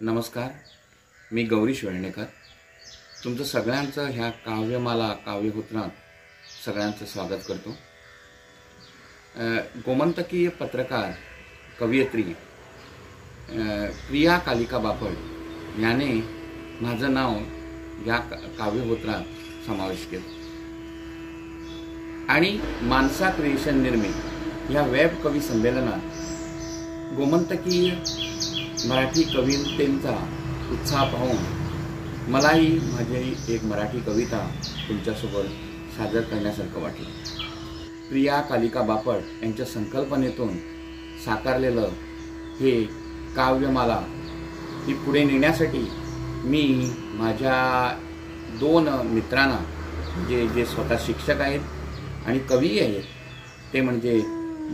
नमस्कार मी गौरीश वेळणेकर तुमचं सगळ्यांचं ह्या काव्यमाला काव्यपुत्रात सगळ्यांचं स्वागत करतो. गोमंतकीय पत्रकार कवयित्री प्रिया कालिका बापट याने माझं नाव या का- काव्यपुत्रात समावेश केला. आणि मानसा क्रिएशन निर्मित या वेब कवी संमेलनात गोमंतकीय मराठी कवितेंचा उत्साह पाहून मलाही माझी एक मराठी कविता तुमच्यासोबत सादर करण्यासारखं वाटलं. प्रिया कालिका बापट यांच्या संकल्पनेतून साकारलेलं हे काव्यमाला ती पुढे नेण्यासाठी मी माझ्या दोन मित्रांना जे जे स्वतः शिक्षक आहेत आणि कवी आहेत ते म्हणजे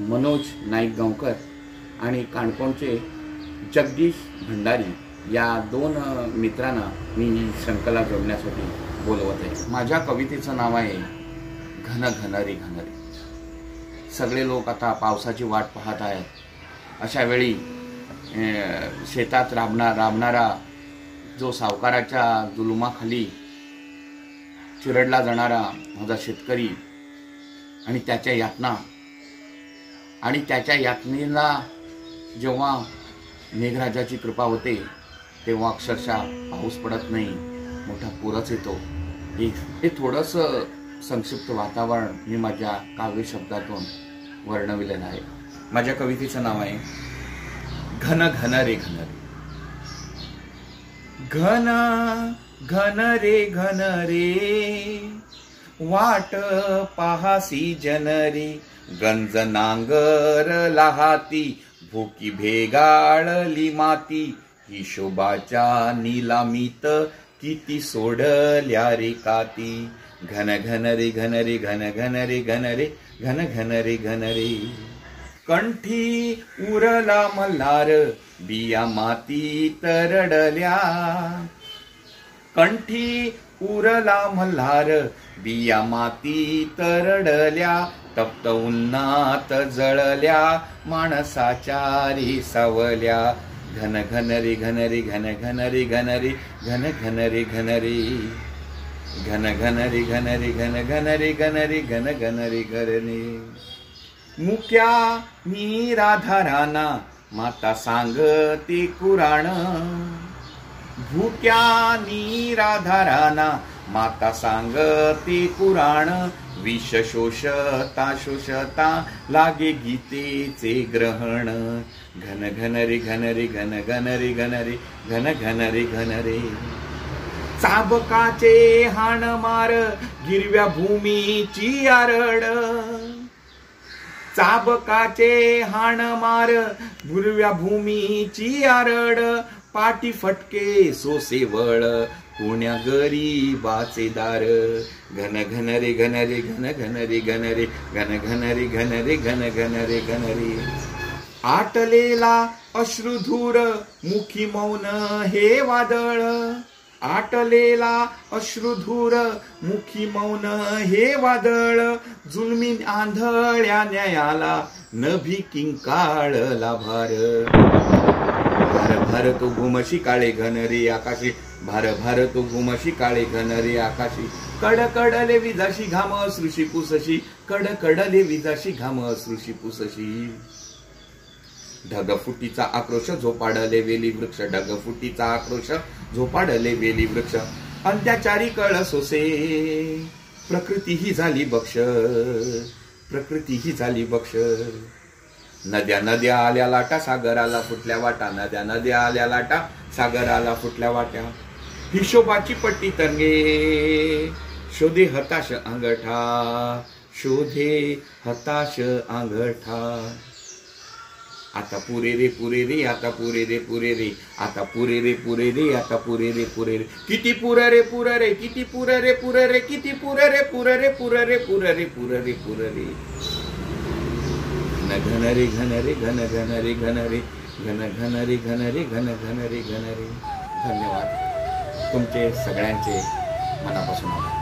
मनोज नाईक गावकर आणि काणकोणचे जगदीश भंडारी या दोन मित्रांना मी ही श्रंखला जोडण्यासाठी बोलवत आहे. माझ्या कवितेचं नाव आहे घन घनरी घनरी. सगळे लोक आता पावसाची वाट पाहत आहेत. अशा वेळी शेतात राबणार राबणारा जो सावकाराच्या जुलुमाखाली चिरडला जाणारा माझा शेतकरी आणि त्याच्या यातना आणि त्याच्या यातनेला जेव्हा मेघराजाची कृपा होते तेव्हा अक्षरशः पाऊस पडत नाही मोठा पूरच येतो. हे हे थोडंसं संक्षिप्त वातावरण मी माझ्या काव्य शब्दातून वर्णविलेलं आहे. माझ्या कवितेचं नाव आहे घन घन रे घन रे. घन घन रे घन रे वाट पाहासी जनरी गंज नांगर लहाती हो भुकी भेगाळली माती? हिशोबाच्या निलामीत किती सोडल्या रे काती? घन घन रे घन रे घन घन रे घन रे घन घन रे घन रे. कंठी उरला मल्हार बिया माती तरडल्या कंठी उरला मल्हार बिया माती तरडल्या तप्त उन्नात जळल्या माणसाचारी सावल्या. घन घनरी घनरी घन घनरी घनरी घन घनरी घनरी. घन घनरी घनरी घन घनरी घनरी घन घनरी घरणी. मुक्या मी राधाराना माता सांगती कुराण. भूक्यानी राधाराना माता सांगते पुराण विष शोषता शोषता लागे गीतेचे ग्रहण. घन घन रे घन रे घन घन रे घन रे घन घन रे घन रे. चाबकाचे हाण मार गिरव्या भूमीची आरड. चाबकाचे हाण मार गुरव्या भूमीची आरड. पाटी फटके सोसेवळ पुण्या गरीबाचे दार घन घन रे घन रे घन घन रे घन रे घन घन रे घन रे घन घन रे घन रे. आटलेला अश्रुधूर मुखी मौन हे वादळ. आटलेला अश्रुधूर मुखी मौन हे वादळ. जुलमी आंधळ्या न्यायाला नभी किंकाळला भार. भार भार तू घुमशी काळे घनरी आकाशी. भार भार तू घुमशी काळे घनरी आकाशी. कड कडले विजाशी घाम असृषी पुसशी. कड कडले विजाशी घाम असृषी पुसशी. ढगफुटीचा आक्रोश झोपाडले वेली वृक्ष. ढगफुटीचा आक्रोश झोपाडले वेली वृक्ष. अंत्याचारी कळ सोसे. प्रकृती ही झाली बक्ष. प्रकृती ही झाली बक्ष. नद्या नद्या आल्या लाटा सागराला फुटल्या वाटा. नद्या नद्या आल्या लाटा सागराला फुटल्या वाट्या. हिशोबाची पट्टी तरंगे. शोधे हताश अंगठा. शोधे हताश अंगठा. आता पुरे रे पुरे रे आता पुरे रे पुरे रे. आता पुरे रे पुरे रे आता पुरे रे पुरे रे. किती पुर रे पुर रे किती पुर रे पुर रे किती पुर रे पुर रे पुर रे पुर रे पुर रे पुर रे. घन घन रे घन रे घन घन रे घन रे घन घन रे घन रे घन घन रे घन रे. धन्यवाद. तुमचे सगळ्यांचे मनापासून आभार.